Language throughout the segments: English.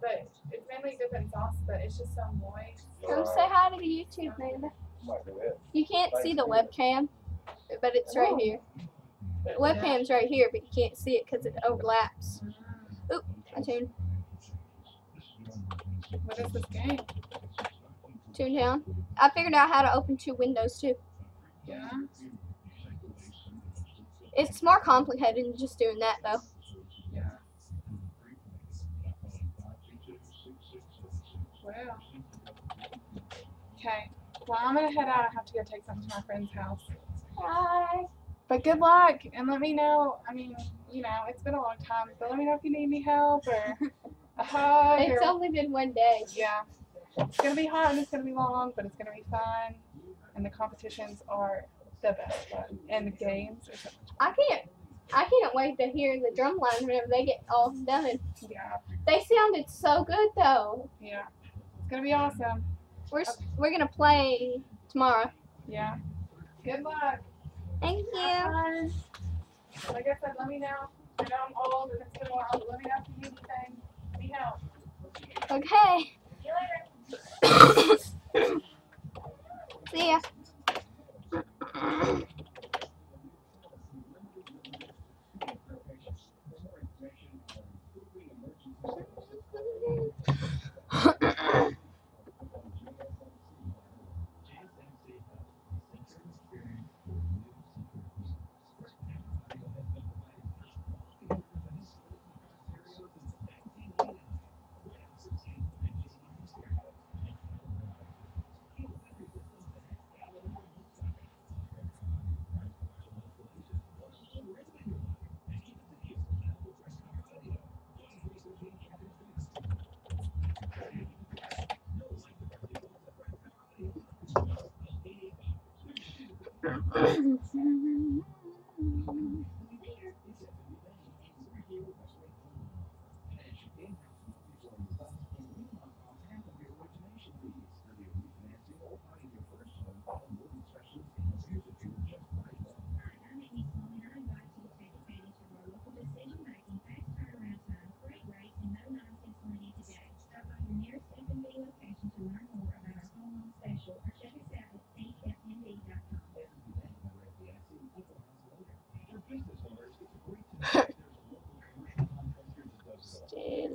But it's mainly sauce, but it's just so moist. Come say hi to the YouTube, Amanda. You can't see the webcam, but it's right oh. here. The webcam's right here, but you can't see it because it overlaps. Mm-hmm. Oop, I tuned, What is this game? down. I figured out how to open two windows too. Yeah. It's more complicated than just doing that though. Yeah. Wow. Okay. Well, I'm gonna head out. I have to go take something to my friend's house. Bye. But good luck, and let me know. I mean, you know, it's been a long time, but let me know if you need any help or a hug. It's or, only been one day. yeah. It's gonna be hot and it's gonna be long, but it's gonna be fun. And the competitions are the best fun, and the games are so I can't. I can't wait to hear the drum line whenever they get all done. yeah, They sounded so good though. yeah. It's gonna be awesome. We're s we're gonna play tomorrow. Yeah. Good luck. Thank you. Fun. Like I said, let me know. I know I'm old and it's been a while, but let me know if you need anything. Any help. Okay. See you later. See ya.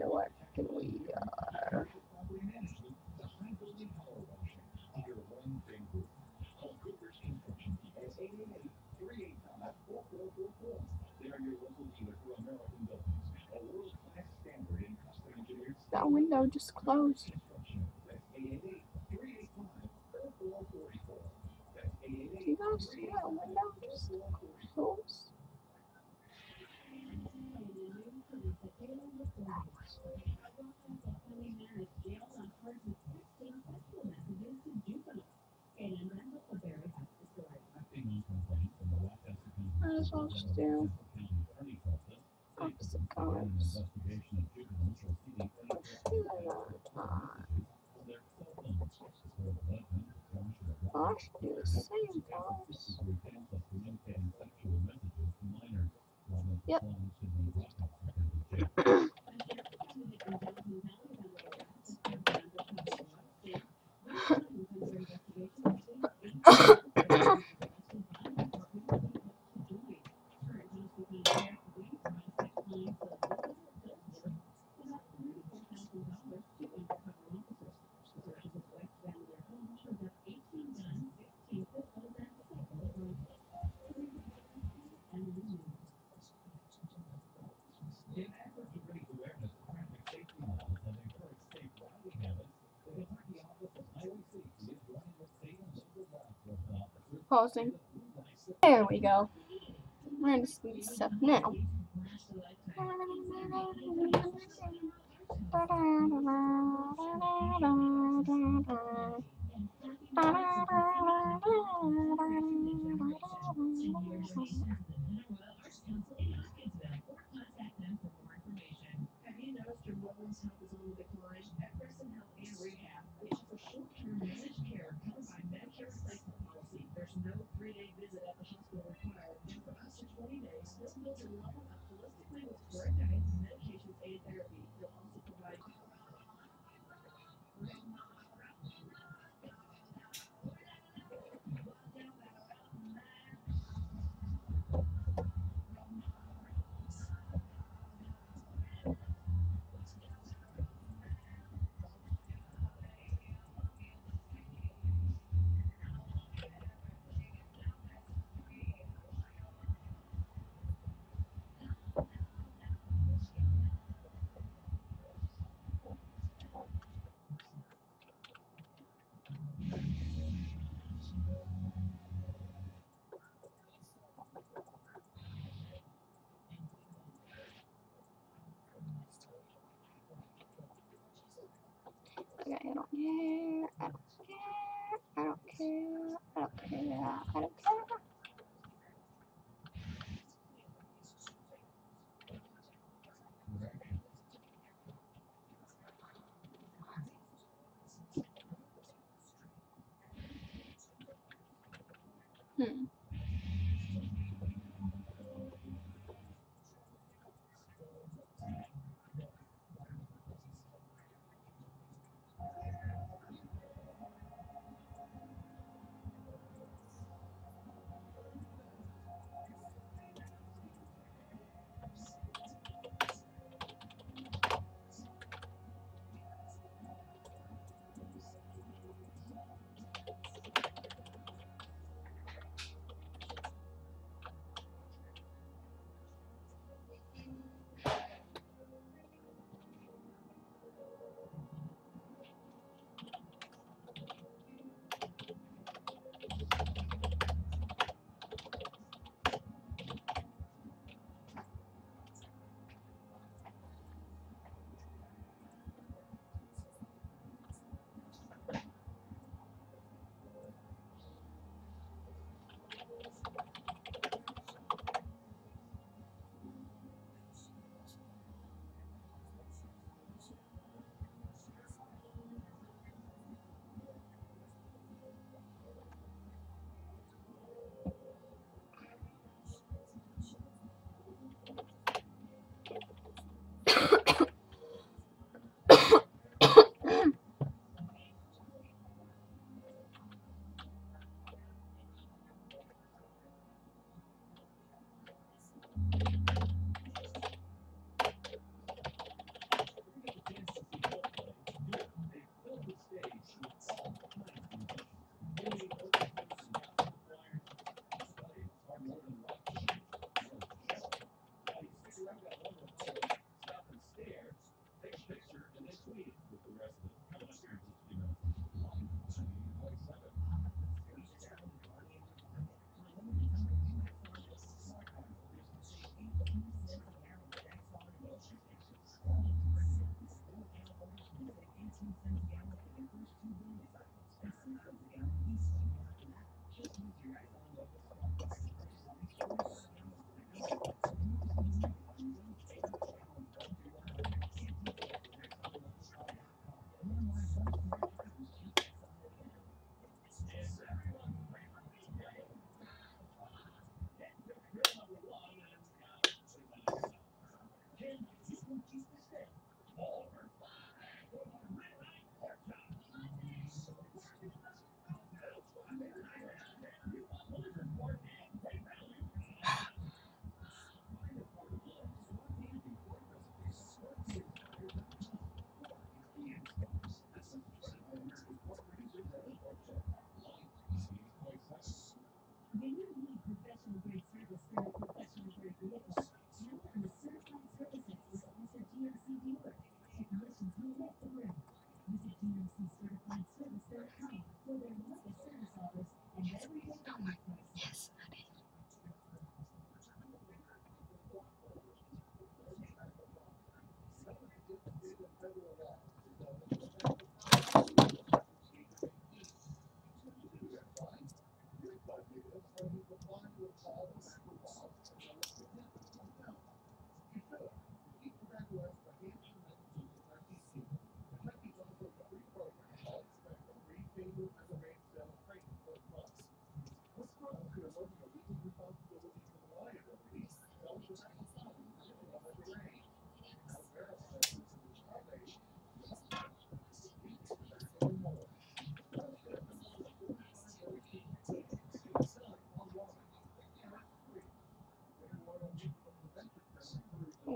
Still working we are. That window just closed. Do you guys see that window just As well just do opposite colors. I do the same colors. Yep. Pausing. There we go. We're gonna see stuff now. Hmm.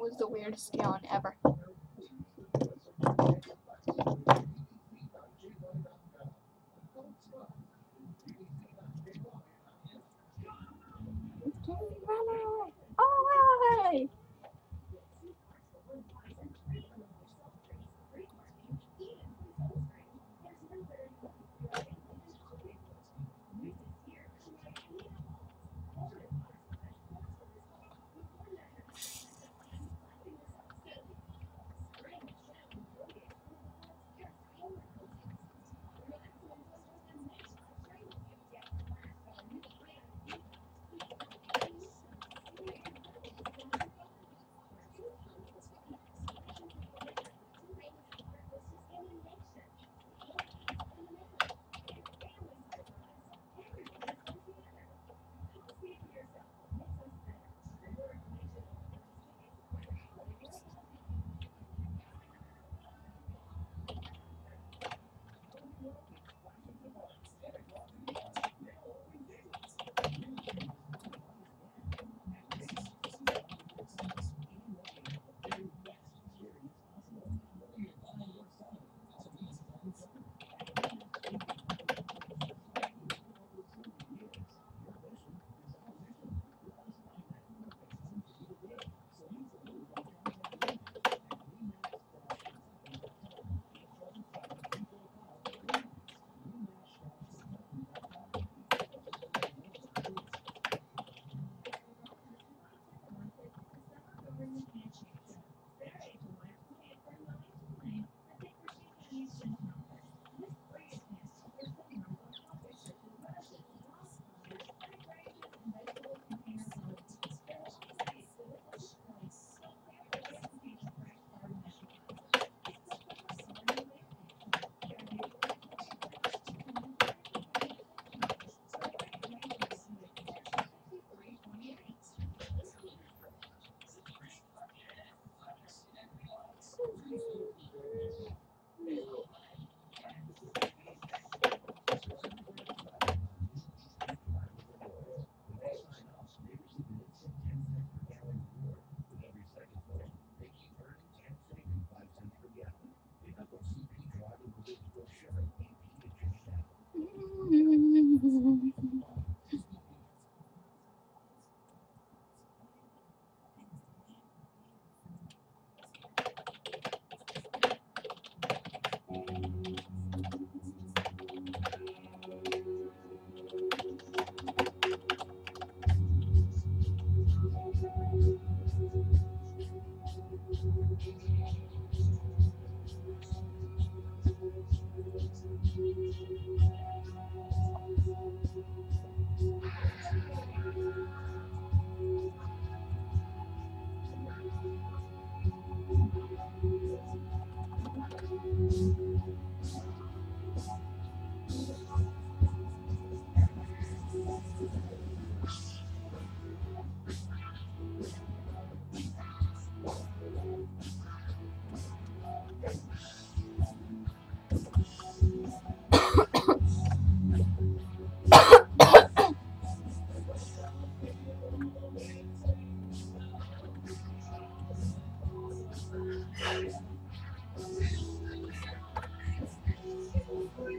was the weirdest yawn ever. Run away! Oh, away!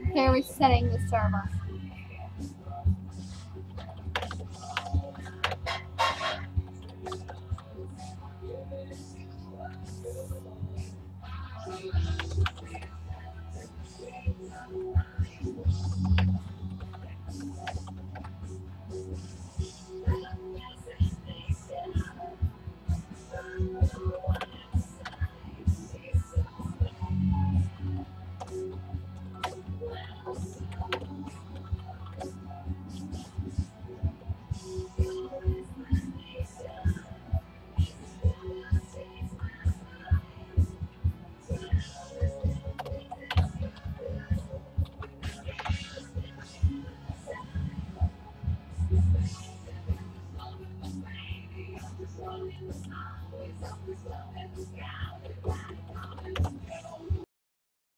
Okay, resetting the server.